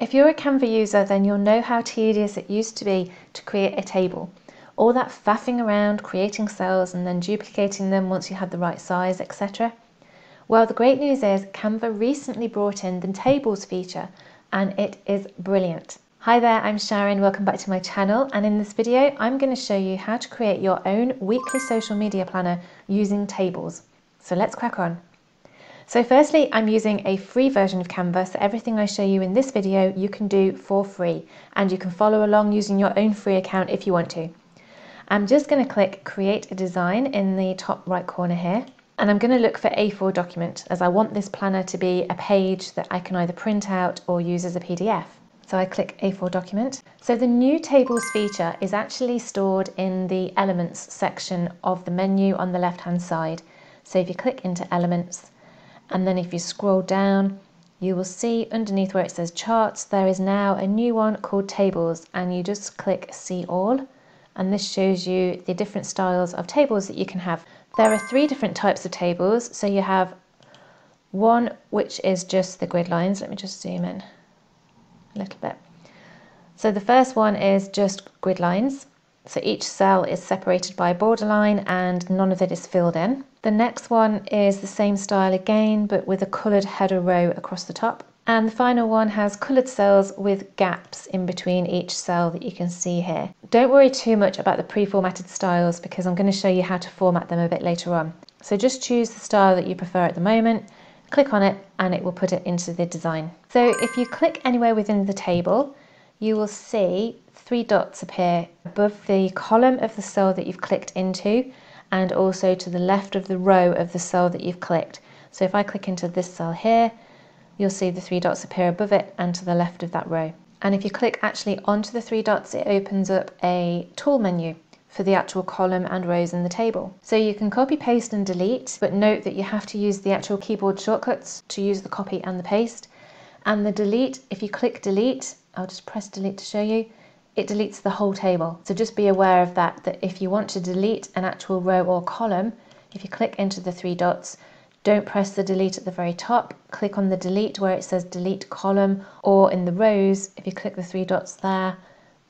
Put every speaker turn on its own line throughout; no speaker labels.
If you're a Canva user, then you'll know how tedious it used to be to create a table. All that faffing around, creating cells and then duplicating them once you had the right size, etc. Well, the great news is Canva recently brought in the tables feature and it is brilliant. Hi there, I'm Sharon, welcome back to my channel and in this video I'm going to show you how to create your own weekly social media planner using tables. So let's crack on. So firstly, I'm using a free version of Canva, so everything I show you in this video you can do for free, and you can follow along using your own free account if you want to. I'm just going to click Create a Design in the top right corner here, and I'm going to look for A4 document, as I want this planner to be a page that I can either print out or use as a PDF. So I click A4 document. So the new tables feature is actually stored in the Elements section of the menu on the left hand side. So if you click into Elements, and then if you scroll down, you will see underneath where it says charts, there is now a new one called tables and you just click see all. And this shows you the different styles of tables that you can have. There are three different types of tables. So you have one which is just the grid lines. Let me just zoom in a little bit. So the first one is just grid lines. So each cell is separated by a borderline and none of it is filled in. The next one is the same style again, but with a coloured header row across the top. And the final one has coloured cells with gaps in between each cell that you can see here. Don't worry too much about the pre-formatted styles because I'm going to show you how to format them a bit later on. So just choose the style that you prefer at the moment, click on it and it will put it into the design. So if you click anywhere within the table, you will see three dots appear above the column of the cell that you've clicked into and also to the left of the row of the cell that you've clicked. So if I click into this cell here, you'll see the three dots appear above it and to the left of that row. And if you click actually onto the three dots, it opens up a tool menu for the actual column and rows in the table. So you can copy, paste and delete, but note that you have to use the actual keyboard shortcuts to use the copy and the paste. And the delete, if you click delete, I'll just press delete to show you, it deletes the whole table. So just be aware of that, that if you want to delete an actual row or column, if you click into the three dots, don't press the delete at the very top. Click on the delete where it says delete column or in the rows, if you click the three dots there,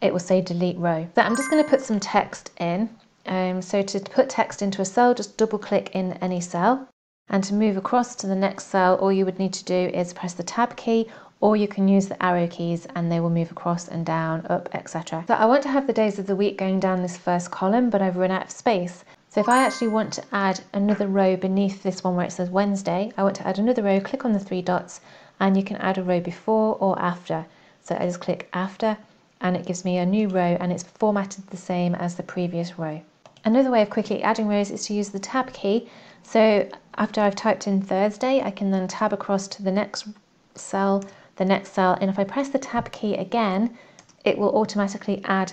it will say delete row. So I'm just going to put some text in. Um, so to put text into a cell, just double click in any cell. And to move across to the next cell, all you would need to do is press the tab key or you can use the arrow keys and they will move across and down, up, etc. So I want to have the days of the week going down this first column, but I've run out of space. So if I actually want to add another row beneath this one where it says Wednesday, I want to add another row, click on the three dots, and you can add a row before or after. So I just click after, and it gives me a new row, and it's formatted the same as the previous row. Another way of quickly adding rows is to use the tab key. So after I've typed in Thursday, I can then tab across to the next cell the next cell and if I press the tab key again it will automatically add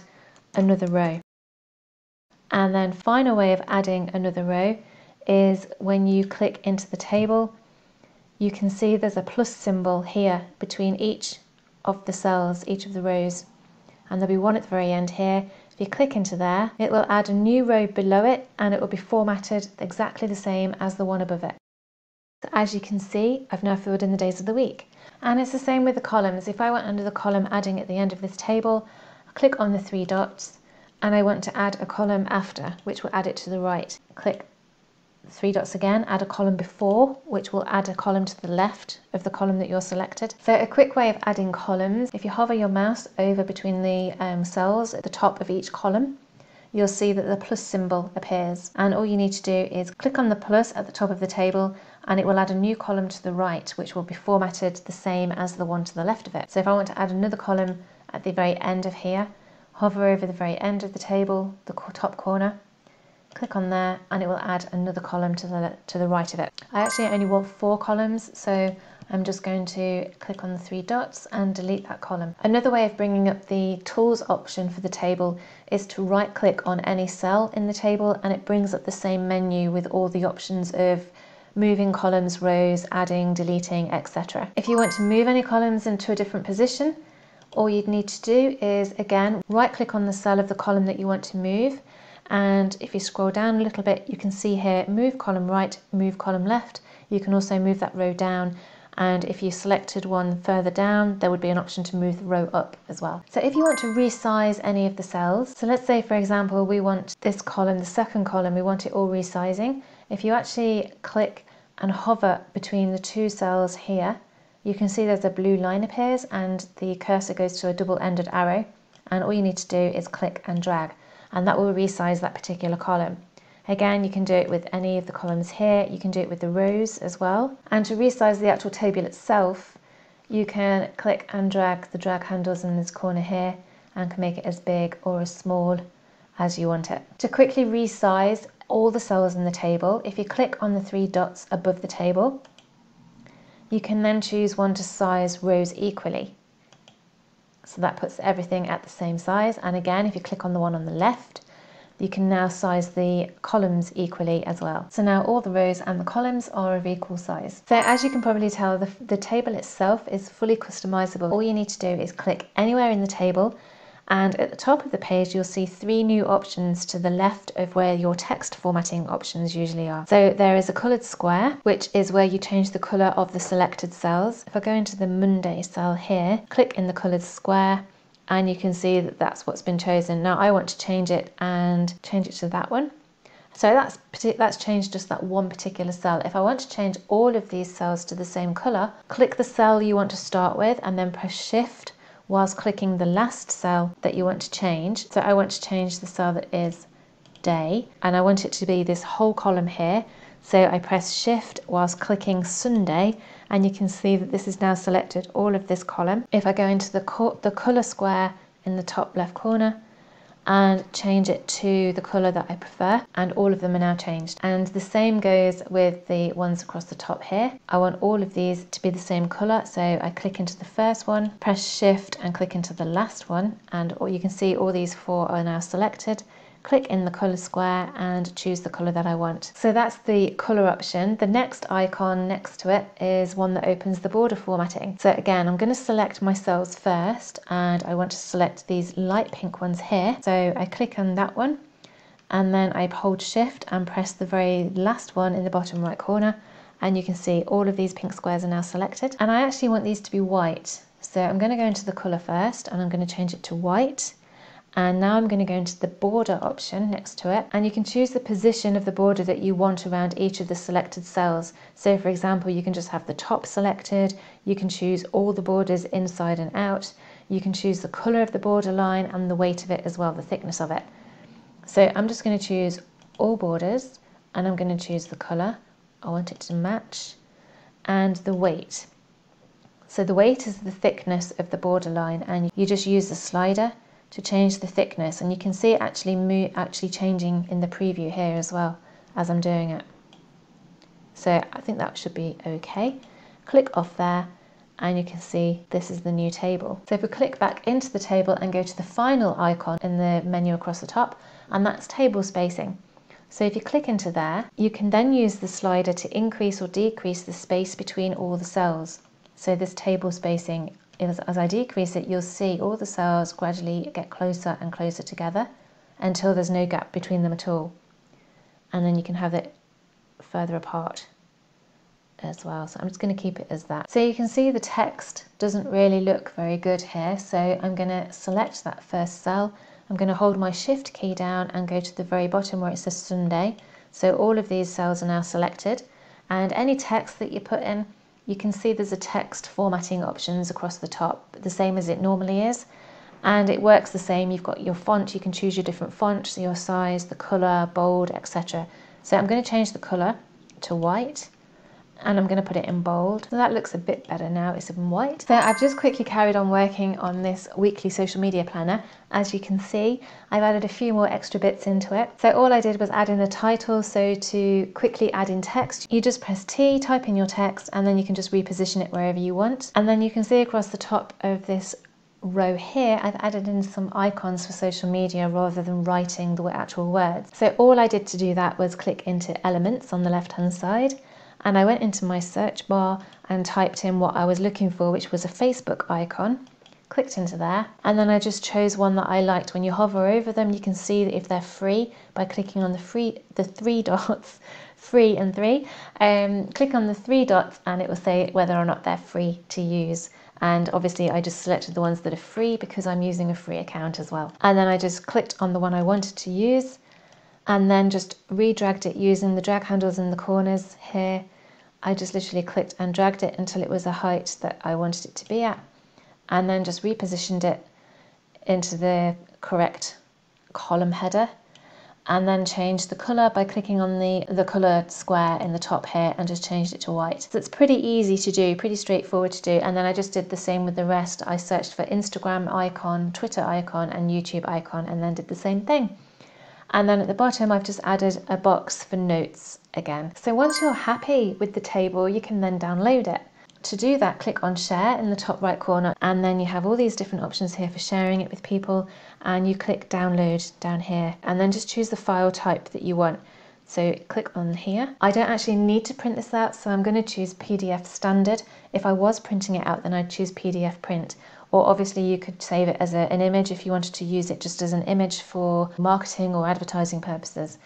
another row. And then final way of adding another row is when you click into the table you can see there's a plus symbol here between each of the cells, each of the rows and there'll be one at the very end here. If you click into there it will add a new row below it and it will be formatted exactly the same as the one above it. So as you can see I've now filled in the days of the week. And it's the same with the columns. If I went under the column adding at the end of this table, I click on the three dots and I want to add a column after, which will add it to the right. Click three dots again, add a column before, which will add a column to the left of the column that you're selected. So a quick way of adding columns, if you hover your mouse over between the um, cells at the top of each column, you'll see that the plus symbol appears. And all you need to do is click on the plus at the top of the table and it will add a new column to the right, which will be formatted the same as the one to the left of it. So if I want to add another column at the very end of here, hover over the very end of the table, the top corner, click on there and it will add another column to the, to the right of it. I actually only want four columns, so I'm just going to click on the three dots and delete that column. Another way of bringing up the tools option for the table is to right click on any cell in the table and it brings up the same menu with all the options of moving columns, rows, adding, deleting, etc. If you want to move any columns into a different position, all you'd need to do is again right click on the cell of the column that you want to move and if you scroll down a little bit you can see here move column right, move column left. You can also move that row down and if you selected one further down there would be an option to move the row up as well. So if you want to resize any of the cells, so let's say for example we want this column, the second column, we want it all resizing. If you actually click and hover between the two cells here, you can see there's a blue line appears and the cursor goes to a double-ended arrow and all you need to do is click and drag and that will resize that particular column. Again, you can do it with any of the columns here, you can do it with the rows as well. And to resize the actual table itself, you can click and drag the drag handles in this corner here and can make it as big or as small as you want it. To quickly resize all the cells in the table, if you click on the three dots above the table, you can then choose one to size rows equally. So that puts everything at the same size. And again, if you click on the one on the left, you can now size the columns equally as well. So now all the rows and the columns are of equal size. So as you can probably tell, the, the table itself is fully customizable. All you need to do is click anywhere in the table and at the top of the page you'll see three new options to the left of where your text formatting options usually are. So there is a coloured square which is where you change the colour of the selected cells. If I go into the Monday cell here, click in the coloured square and you can see that that's what's been chosen. Now I want to change it and change it to that one. So that's, that's changed just that one particular cell. If I want to change all of these cells to the same colour, click the cell you want to start with and then press shift whilst clicking the last cell that you want to change. So I want to change the cell that is day and I want it to be this whole column here. So I press shift whilst clicking Sunday and you can see that this is now selected all of this column. If I go into the, co the colour square in the top left corner and change it to the colour that I prefer and all of them are now changed. And the same goes with the ones across the top here. I want all of these to be the same colour so I click into the first one, press shift and click into the last one and you can see all these four are now selected click in the color square and choose the color that I want. So that's the color option. The next icon next to it is one that opens the border formatting. So again, I'm going to select my cells first and I want to select these light pink ones here. So I click on that one and then I hold shift and press the very last one in the bottom right corner and you can see all of these pink squares are now selected and I actually want these to be white so I'm going to go into the color first and I'm going to change it to white and now I'm going to go into the border option next to it and you can choose the position of the border that you want around each of the selected cells. So for example, you can just have the top selected, you can choose all the borders inside and out, you can choose the colour of the border line and the weight of it as well, the thickness of it. So I'm just going to choose all borders and I'm going to choose the colour. I want it to match and the weight. So the weight is the thickness of the border line and you just use the slider to change the thickness and you can see it actually move, actually changing in the preview here as well as I'm doing it. So I think that should be okay. Click off there and you can see this is the new table. So if we click back into the table and go to the final icon in the menu across the top and that's table spacing. So if you click into there, you can then use the slider to increase or decrease the space between all the cells. So this table spacing as, I decrease it, you'll see all the cells gradually get closer and closer together until there's no gap between them at all. And then you can have it further apart as well. So I'm just going to keep it as that. So you can see the text doesn't really look very good here. So I'm going to select that first cell. I'm going to hold my shift key down and go to the very bottom where it says Sunday. So all of these cells are now selected and any text that you put in you can see there's a text formatting options across the top, the same as it normally is. And it works the same. You've got your font, you can choose your different fonts, your size, the color, bold, etc. So I'm going to change the color to white and I'm going to put it in bold. So that looks a bit better now, it's in white. So I've just quickly carried on working on this weekly social media planner. As you can see, I've added a few more extra bits into it. So all I did was add in a title. So to quickly add in text, you just press T, type in your text, and then you can just reposition it wherever you want. And then you can see across the top of this row here, I've added in some icons for social media rather than writing the actual words. So all I did to do that was click into elements on the left hand side and I went into my search bar and typed in what I was looking for, which was a Facebook icon. clicked into there. And then I just chose one that I liked. When you hover over them you can see if they're free by clicking on the free the three dots free and three. Um, click on the three dots and it will say whether or not they're free to use. And obviously I just selected the ones that are free because I'm using a free account as well. And then I just clicked on the one I wanted to use and then just re-dragged it using the drag handles in the corners here I just literally clicked and dragged it until it was a height that I wanted it to be at and then just repositioned it into the correct column header and then change the colour by clicking on the, the colour square in the top here and just changed it to white. So it's pretty easy to do, pretty straightforward to do. And then I just did the same with the rest. I searched for Instagram icon, Twitter icon and YouTube icon and then did the same thing. And then at the bottom, I've just added a box for notes again. So once you're happy with the table, you can then download it. To do that, click on share in the top right corner and then you have all these different options here for sharing it with people and you click download down here and then just choose the file type that you want. So click on here. I don't actually need to print this out, so I'm going to choose PDF standard. If I was printing it out, then I'd choose PDF print. Or obviously you could save it as a, an image if you wanted to use it just as an image for marketing or advertising purposes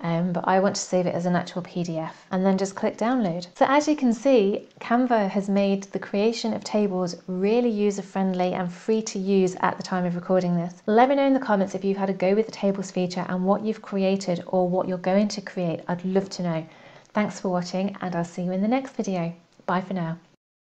um, but I want to save it as an actual PDF and then just click download. So as you can see, Canva has made the creation of tables really user friendly and free to use at the time of recording this. Let me know in the comments if you've had a go with the tables feature and what you've created or what you're going to create. I'd love to know. Thanks for watching and I'll see you in the next video. Bye for now.